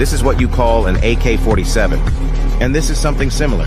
This is what you call an AK-47. And this is something similar.